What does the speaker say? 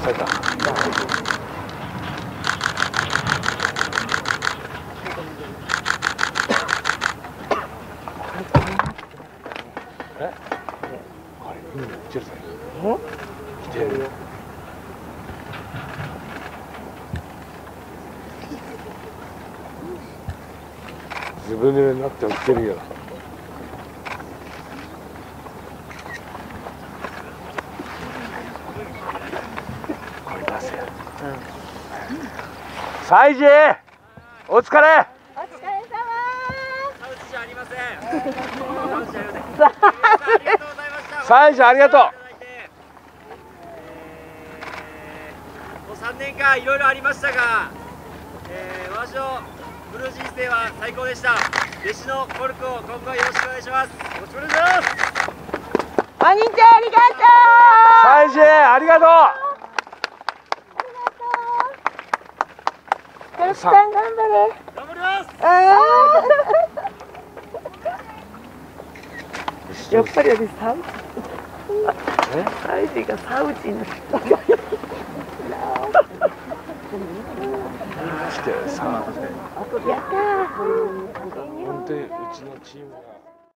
された。え？あれ？海に来てるぜ来てるずぶ濡れになって起きてるよこれ出せよサイジお疲れお疲れ様サウジじゃありません。サウジありがとうございました。サイジありがとうえーもう3年間いろいろありましたが、えー、私のブルー人生は最高でした。弟子のコルクを今後はよろしくお願いします。よろしくお願いします。お兄ちゃんありがとうサイジありがとコルクさん頑張れ。頑張ります。うやっぱり私サウジえサウジがサウジの人来てさやったー本当にうちのチームが